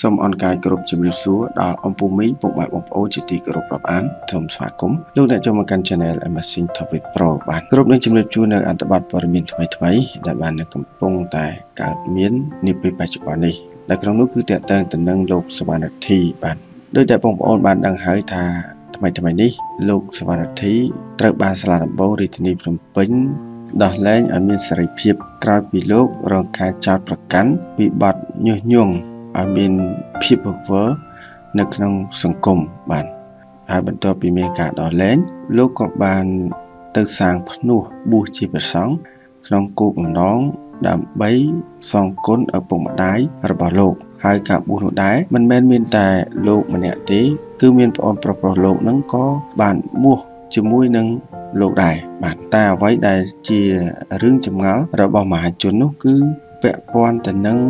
សូមអរកាយគោរពជំរាបសួរដល់អំពូមីងពុកម៉ែបងប្អូនជាទីគោរពរាប់អានសូមស្វាគមន៍លោកអ្នកចូលមកកាន់ Channel Amazing Topic Pro បាទគ្រប់នឹងជំរាបជូននៅអត្ថបទព័ត៌មានថ្មីថ្មីដែលបានកំពុងតែកើតមាននាពេលបច្ចុប្បន្ននេះដែលក្នុងនោះគឺតកតើទៅនឹងលោកសវណ្ណធី បាទដោយតែបងប្អូនបានដឹងហើយថាថ្មីថ្មីនេះលោកសវណ្ណធីត្រូវបានសាលាដំបងរាជធានីភ្នំពេញដោះលែងឲ្យមានសេរីភាពក្រោយពីលោករងការចោទប្រកាន់ពីបទញុះញង់ ឲ្យមានភាពវឹកវរនៅក្នុងសង្គមបាទហើយបន្ទាប់ពីមានការដោះលែងលោកក៏បានទៅសាងភ្នោះបួសជាព្រះសង្ឃក្នុងគោលបំណងដើម្បីសងគុណឪពុកម្ដាយរបស់លោក ហើយការបួសនោះដែរមិនមែនមានតែលោកម្នាក់ទេ គឺមានប្អូនប្រុសប្រុសលោកនឹងក៏បានបួសជាមួយនឹងលោកដែរបាទតែអ្វីដែលជារឿងចម្ងល់របស់មហាជននោះគឺពាក់ព័ន្ធទៅនឹង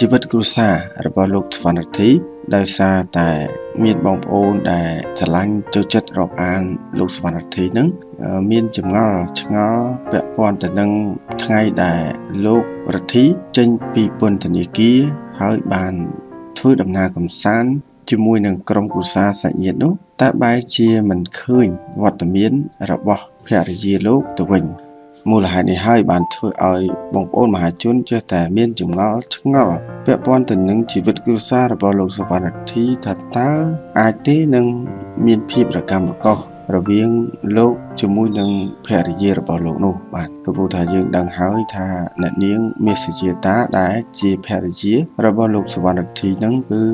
ជីវិតគ្រួសាររបស់លោកស្វណ្ណធីដោយសារតែមានបងប្អូនដែលឆ្លាញ់ចូលចិត្តរាប់អានលោកស្វណ្ណធីនឹងមានចម្ងល់ឆ្ងល់ពាក់ព័ន្ធទៅនឹងថ្ងៃដែលលោករទ្ធីចេញពីពន្ធនាគារហើយបានធ្វើដំណើរកំសាន្តជាមួយនឹងក្រុមគូសាសាច់ញាតិនោះតែបែរជាមិនឃើញវត្តមានរបស់ភរិយាលោកទៅវិញ មូលហេតុនេះហើយបានធ្វើឲ្យបងប្អូនមហាជនចេះតែមានចម្ងល់ឆ្ងល់ពាក់ព័ន្ធទៅនឹងជីវិតគ្រួសាររបស់លោកសវណ្ណធីថាតើអាចទេនឹងមានភាពរកម្មរកោសរវាងលោកជាមួយនឹងភរិយារបស់លោកនោះបាទក៏ព្រោះថាយើងដឹងហើយថាអ្នកនាងមាសជាតាដែលជាភរិយារបស់លោកសវណ្ណធីនឹងគឺ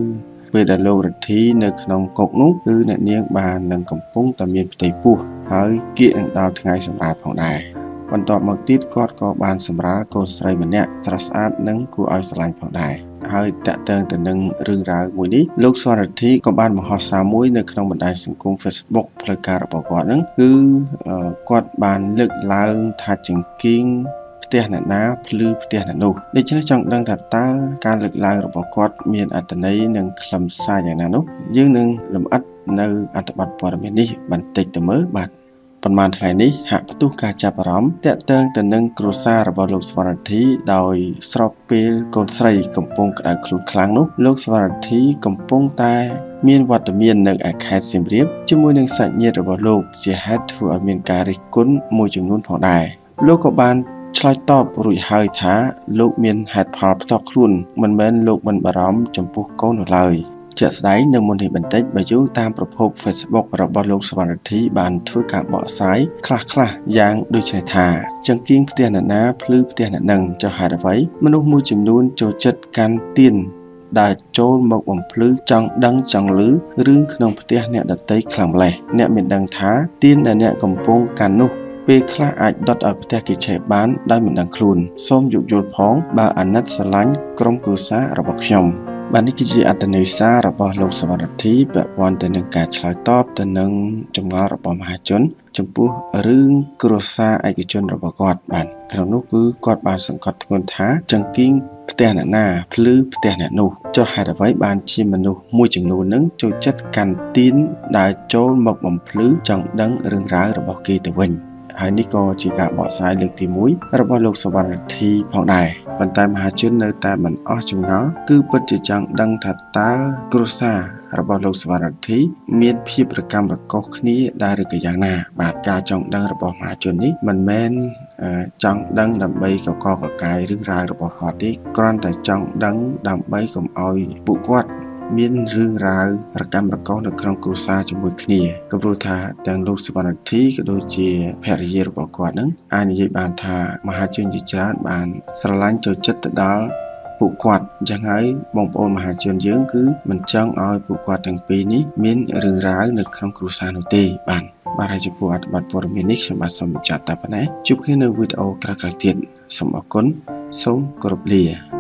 ពេលដែលលោករទ្ធីនៅក្នុងគុកនោះគឺអ្នកនាងបាននឹងកំពុងតែមានផ្ទៃពោះហើយគៀកនឹងដល់ថ្ងៃសម្រាប់ផងដែរ បន្ទាប់មកទៀតគាត់ក៏បានសម្រាលកូនស្រីម្នាក់ស្រស់ស្អាតនិងគួរឲ្យស្រឡាញ់ផងដែរហើយតាក់ទងទៅនឹងរឿងរ៉ាវមួយនេះលោកសវរធីក៏បានមហោសារមួយនៅក្នុងបណ្ដាញសង្គម Facebook ផ្លូវការរបស់គាត់ហ្នឹងគឺគាត់បានលើកឡើងថាចង្គៀងផ្ទះអ្នកណាភ្លឺផ្ទះអ្នកនោះដូច្នេះចង់ដឹងថាតើការលើកឡើងរបស់គាត់មានអត្ថន័យនិងខ្លឹមសារយ៉ាងណានោះយើងនឹងលម្អិតនៅអត្ថបទព័ត៌មាននេះបន្តិចទៅមើលបាទ ប៉ុន្មានថ្ងៃនេះហាក់ផ្ទុះការចាប់អារម្មណ៍តាក់ទងទៅនឹងគ្រួសាររបស់លោកស្វរណធីដោយស្របពេលកូនស្រីកំពុងក្តៅខ្លួនខ្លាំងនោះលោកស្វរណធីកំពុងតែមានវត្តមាននៅឯខេត្តសៀមរាបជាមួយនឹងសាច់ញាតិរបស់លោក ជាហេតុធ្វើឲ្យមានការរិះគន់មួយចំនួនផងដែរលោកក៏បានឆ្លើយតបរួចហើយថាលោកមានហេតុផលផ្ទាល់ខ្លួនមិនមែនលោកមិនបារម្ភចំពោះកូននោះឡើយ ជាក់ស្ដែងនៅមុននេះបន្តិចបើយោងតាមប្រភព Facebook របស់លោកសវណ្ណធីបានធ្វើការបកស្រាយខ្លះៗយ៉ាងដូចនេះថាចង្គៀងផ្ទះអ្នកណាភ្លឺផ្ទះអ្នកនឹងចុះហេតុអ្វីមនុស្សមួយចំនួនចូលចិត្តកាន់ទៀនដែលចូលមកបំភ្លឺចង់ដឹងចង់ឮរឿងក្នុងផ្ទះអ្នកដតីខ្លាំងម្លេះអ្នកមានដឹងថាទៀនដែលអ្នកកំពុងកាន់នោះពេលខ្លះអាចដុតឲ្យផ្ទះគេឆេះបានដោយមិនដឹងខ្លួន សូមយោគយល់ផង បើអាណិតស្រឡាញ់ក្រុមគ្រួសាររបស់ខ្ញុំ បាទនេះគឺជាអត្តន័យសាររបស់លោកសវណ្ណធីពាក់ព័ន្ធទៅនឹងការឆ្លើយតបទៅនឹងចម្ងល់របស់មហាជន ចំពោះរឿងគ្រួសារឯកជនរបស់គាត់បាទក្នុងនោះគឺគាត់បានសង្កត់ធ្ងន់ថាចង្គៀងផ្ទះអ្នកណាភ្លឺផ្ទះអ្នកនោះចុះហេតុអ្វីបានជាមនុស្សមួយចំនួននឹងចូលចិត្តកាន់ទៀនដែលចូលមកបំភ្លឺចង់ដឹងរឿងរ៉ាវរបស់គេទៅវិញហើយនេះក៏ជាការបកស្រាយលើកទី1របស់លោកសវណ្ណធីផងដែរ ប៉ុន្តែមហាជននៅតែមិនអស់ចម្ងល់គឺពិតជាចង់ដឹងថាតើគ្រួសាររបស់លោកសវណ្ណធីមានភាពរកម្មរកុសគ្នាដែរឬក៏យ៉ាងណាបាទការចង់ដឹងរបស់មហាជននេះមិនមែនចង់ដឹងដើម្បីកកកកាយរឿងរ៉ាវរបស់គាត់ទេគ្រាន់តែចង់ដឹងដើម្បីកុំឲ្យពួកគាត់ មានរឿងរ៉ាវរកម្មរកុសនៅក្នុងគ្រួសារជាមួយគ្នាក៏ព្រោះថាទាំងលោកសវណ្ណធីក៏ដូចជាភរិយារបស់គាត់នឹងអាចនិយាយបានថាមហាជនជាច្រើនបានស្រឡាញ់ចូលចិត្តទៅដល់ពួកគាត់អញ្ចឹងហើយបងប្អូនមហាជនយើងគឺមិនចង់ឲ្យពួកគាត់ទាំងពីរនេះមានរឿងរ៉ាវនៅក្នុងគ្រួសារនោះទេបាទបាទហើយចំពោះអត្ថបទព័ត៌មាននេះខ្ញុំបាទសូមបញ្ចប់តែប៉ុណ្ណេះជួបគ្នានៅវីដេអូក្រោយៗទៀតសូមអរគុណសូមគោរពលា